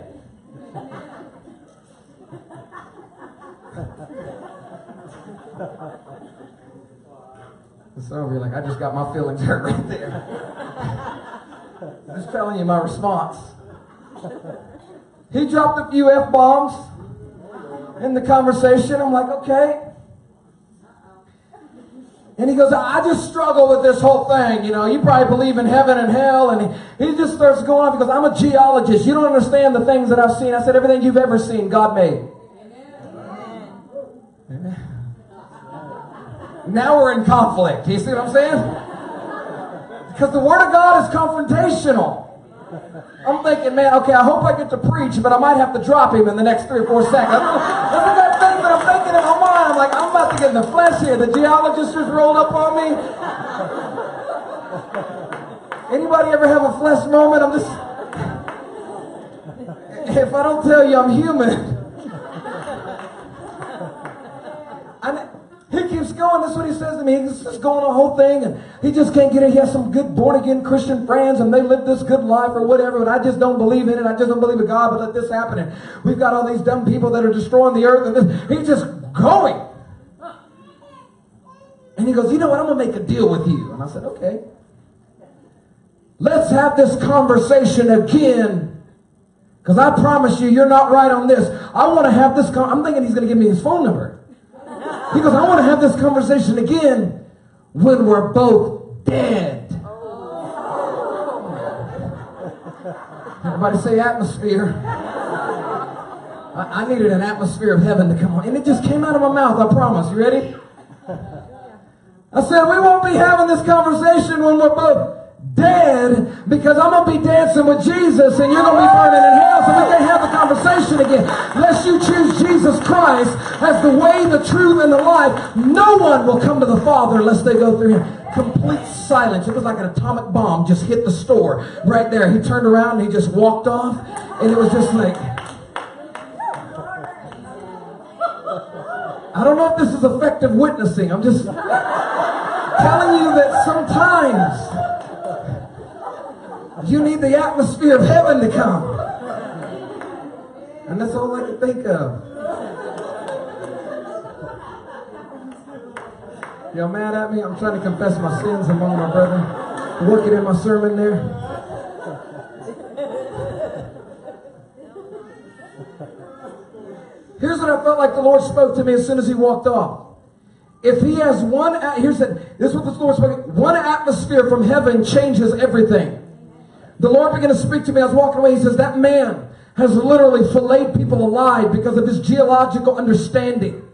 Some of you are like, I just got my feelings hurt right there. I'm just telling you my response. He dropped a few F bombs in the conversation. I'm like, okay. And he goes, I just struggle with this whole thing. You know, you probably believe in heaven and hell. And he, he just starts going off because I'm a geologist. You don't understand the things that I've seen. I said, everything you've ever seen, God made. Amen. Now we're in conflict. You see what I'm saying? Because the Word of God is confrontational. I'm thinking, man, okay, I hope I get to preach, but I might have to drop him in the next three or four seconds. That's that thing that I'm thinking in my mind. I'm like, I'm about to get in the flesh here. The geologist just rolled up on me. Anybody ever have a flesh moment? I'm just. If I don't tell you I'm human. And he keeps going. That's what he says to me. He's just going the whole thing, and he just can't get it. He has some good born again Christian friends, and they live this good life or whatever. But I just don't believe in it. I just don't believe in God. But let this happen. And we've got all these dumb people that are destroying the earth, and this. he's just going. And he goes, you know what? I'm gonna make a deal with you. And I said, okay. Let's have this conversation again. Because I promise you, you're not right on this. I want to have this. Con- I'm thinking he's going to give me his phone number. He goes, I want to have this conversation again when we're both dead. Everybody say atmosphere. I, I needed an atmosphere of heaven to come on. And it just came out of my mouth, I promise. You ready? I said, we won't be having this conversation when we're both dead because I'm going to be dancing with Jesus and you're going to be burning in hell so we can't have the conversation again. Unless you choose Jesus Christ as the way, the truth, and the life, no one will come to the Father unless they go through him. Complete silence. It was like an atomic bomb just hit the store right there. He turned around and he just walked off and it was just like... I don't know if this is effective witnessing. I'm just telling you that sometimes you need the atmosphere of heaven to come. And that's all I can think of. Y'all mad at me? I'm trying to confess my sins among my brethren. Working in my sermon there. Here's what I felt like the Lord spoke to me as soon as he walked off. If he has one, here's the, this is what the Lord spoke. One atmosphere from heaven changes everything. The Lord began to speak to me. I was walking away. He says, that man has literally filleted people alive because of his geological understanding.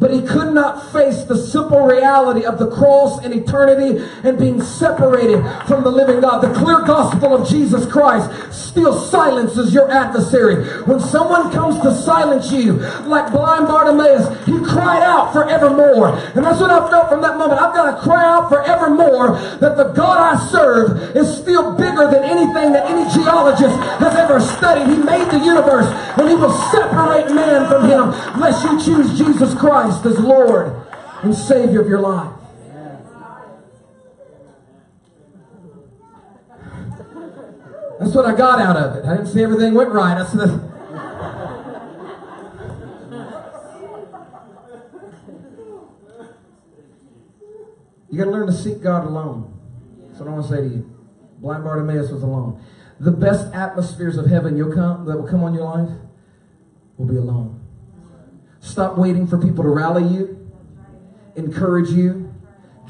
But he could not face the simple reality of the cross and eternity and being separated from the living God. The clear gospel of Jesus Christ still silences your adversary. When someone comes to silence you, like blind Bartimaeus, he cried out forevermore. And that's what I felt from that moment. I've got to cry out forevermore that the God I serve is still bigger than anything that any geologist has ever studied. He made the universe and he will separate man from him unless you choose Jesus Christ. Christ as Lord and Savior of your life. That's what I got out of it. I didn't see everything went right. I said, You got to learn to seek God alone. That's what I want to say to you. Blind Bartimaeus was alone. The best atmospheres of heaven you'll come that will come on your life will be alone. Stop waiting for people to rally you, encourage you,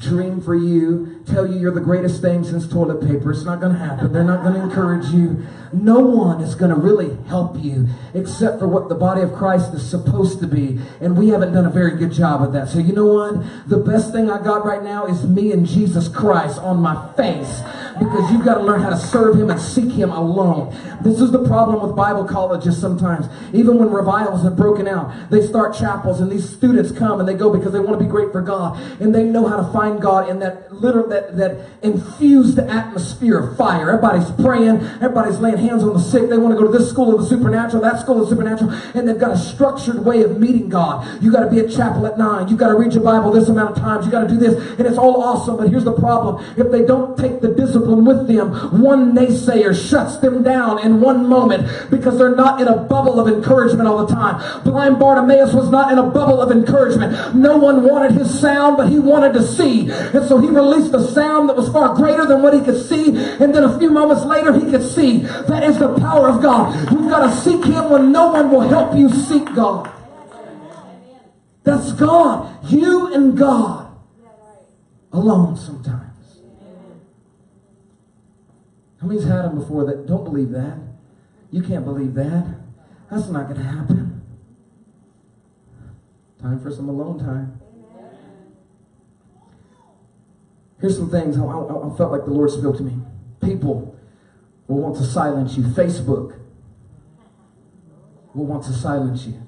dream for you, tell you you're the greatest thing since toilet paper. It's not going to happen. They're not going to encourage you. No one is going to really help you except for what the body of Christ is supposed to be. And we haven't done a very good job of that. So you know what? The best thing I got right now is me and Jesus Christ on my face because you've got to learn how to serve him and seek him alone. This is the problem with Bible colleges sometimes. Even when revivals have broken out, they start chapels and these students come and they go because they want to be great for God and they know how to find God in that literal that that infused atmosphere of fire. Everybody's praying, everybody's laying hands on the sick. They want to go to this school of the supernatural, that school of the supernatural, and they've got a structured way of meeting God. You got to be at chapel at nine. You got to read your Bible this amount of times. You got to do this, and it's all awesome. But here's the problem: if they don't take the discipline with them, one naysayer shuts them down in one moment because they're not in a bubble of encouragement all the time. Blind Bartimaeus was not in a bubble of encouragement. No one wanted his sound, but he wanted to see, and so he released a sound that was far greater than what he could see, and then a few moments later he could see. That is the power of God. You've got to seek him when no one will help you seek God. That's God. You and God alone sometimes. How many's had them before that don't believe that? You can't believe that. That's not going to happen. Time for some alone time. Here's some things I, I, I felt like the Lord spoke to me. People will want to silence you. Facebook will want to silence you.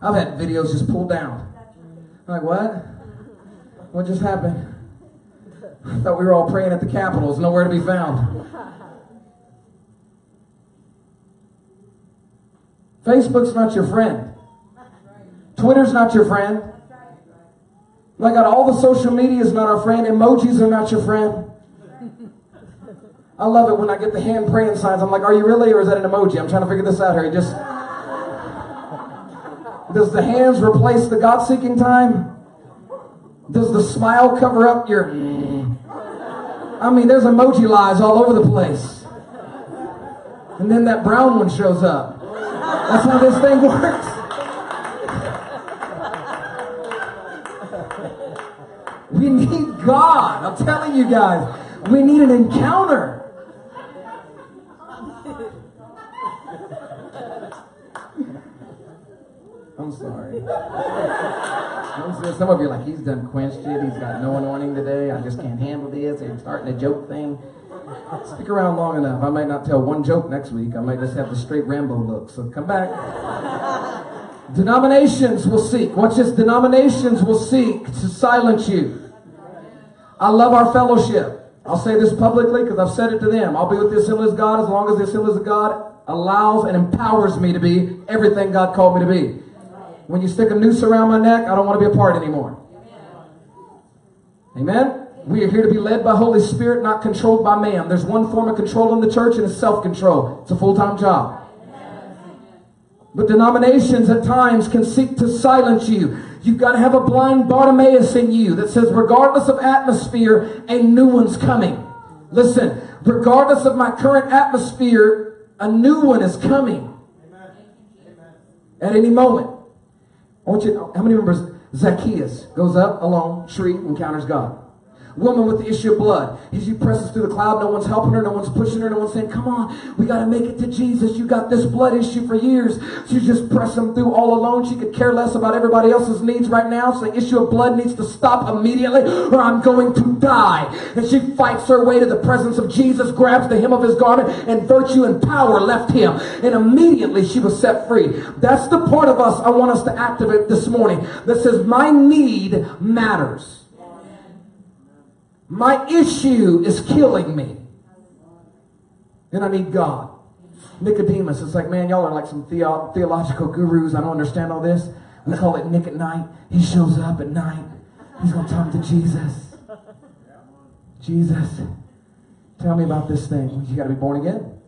I've had videos just pulled down. Like, what? What just happened? I thought we were all praying at the Capitol. Is nowhere to be found. Facebook's not your friend. Twitter's not your friend. Like, God, all the social media is not our friend. Emojis are not your friend. I love it when I get the hand praying signs. I'm like, are you really, or is that an emoji? I'm trying to figure this out here. Just does the hands replace the God-seeking time? Does the smile cover up your? I mean, there's emoji lies all over the place. And then that brown one shows up. That's how this thing works. We need God. I'm telling you guys, we need an encounter. I'm sorry. Some of you are like, he's done quenched it. He's got no anointing today. I just can't handle this. I'm starting a joke thing. Stick around long enough. I might not tell one joke next week. I might just have the straight Rambo look. So come back. Denominations will seek. Watch this. Denominations will seek to silence you. I love our fellowship. I'll say this publicly because I've said it to them. I'll be with the Assembly of God as long as the Assembly of God allows and empowers me to be everything God called me to be. When you stick a noose around my neck, I don't want to be a part anymore. Amen? We are here to be led by Holy Spirit, not controlled by man. There's one form of control in the church, and it's self-control. It's a full-time job. But denominations at times can seek to silence you. You've got to have a blind Bartimaeus in you that says, regardless of atmosphere, a new one's coming. Listen, regardless of my current atmosphere, a new one is coming. At any moment. I want you how many remember Zacchaeus goes up alone, tree, encounters God? Woman with the issue of blood. She presses through the cloud, no one's helping her, no one's pushing her, no one's saying, Come on, we got to make it to Jesus. You got this blood issue for years. She's just pressing through all alone. She could care less about everybody else's needs right now. So the issue of blood needs to stop immediately, or I'm going to die. And she fights her way to the presence of Jesus, grabs the hem of his garment, and virtue and power left him. And immediately she was set free. That's the part of us I want us to activate this morning that says, My need matters. My issue is killing me. And I need God. Nicodemus, it's like, man, y'all are like some theo- theological gurus. I don't understand all this. We call it Nick at night. He shows up at night. He's going to talk to Jesus. Jesus, tell me about this thing. You got to be born again.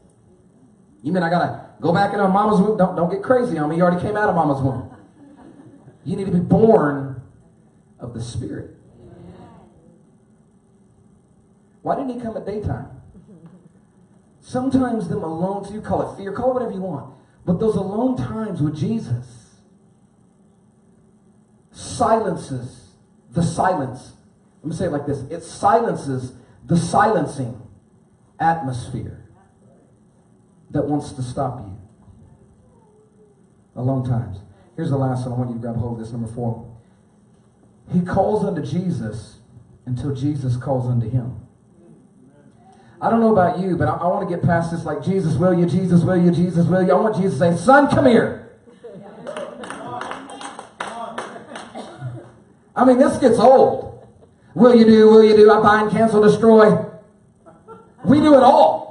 You mean I got to go back into mama's womb? Don't, don't get crazy on me. You already came out of mama's womb. You need to be born of the Spirit. Why didn't he come at daytime? Sometimes them alone, so you call it fear, call it whatever you want. But those alone times with Jesus silences the silence. Let me say it like this. It silences the silencing atmosphere that wants to stop you. Alone times. Here's the last one. I want you to grab hold of this. Number four. He calls unto Jesus until Jesus calls unto him. I don't know about you, but I, I want to get past this like, Jesus, will you? Jesus, will you? Jesus, will you? I want Jesus to say, son, come here. I mean, this gets old. Will you do? Will you do? I bind, cancel, destroy. We do it all.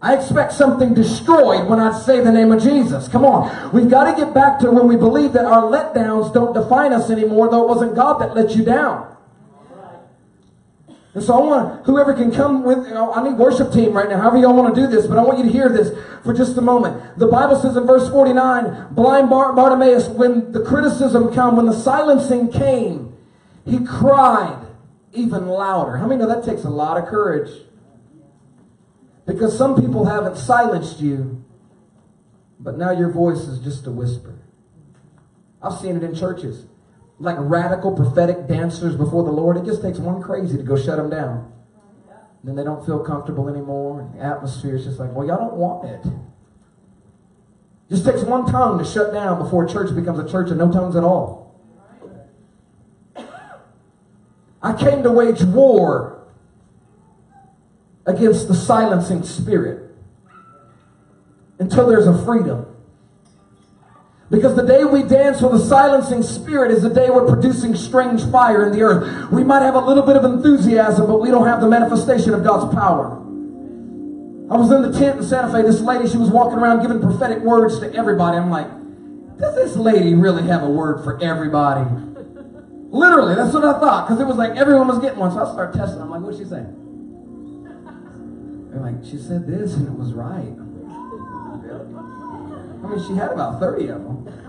I expect something destroyed when I say the name of Jesus. Come on. We've got to get back to when we believe that our letdowns don't define us anymore, though it wasn't God that let you down. And so I want whoever can come with, you know, I need worship team right now, however y'all want to do this, but I want you to hear this for just a moment. The Bible says in verse 49, blind Bar- Bartimaeus, when the criticism came, when the silencing came, he cried even louder. How many know that takes a lot of courage? Because some people haven't silenced you, but now your voice is just a whisper. I've seen it in churches like radical prophetic dancers before the Lord. It just takes one crazy to go shut them down. Then they don't feel comfortable anymore. The atmosphere is just like, well, y'all don't want it. Just takes one tongue to shut down before a church becomes a church of no tongues at all. I came to wage war against the silencing spirit until there's a freedom. Because the day we dance with a silencing spirit is the day we're producing strange fire in the earth. We might have a little bit of enthusiasm, but we don't have the manifestation of God's power. I was in the tent in Santa Fe. This lady, she was walking around giving prophetic words to everybody. I'm like, does this lady really have a word for everybody? Literally, that's what I thought, because it was like everyone was getting one. So I started testing. I'm like, what's she saying? They're like, she said this and it was right. I mean, she had about 30 of them.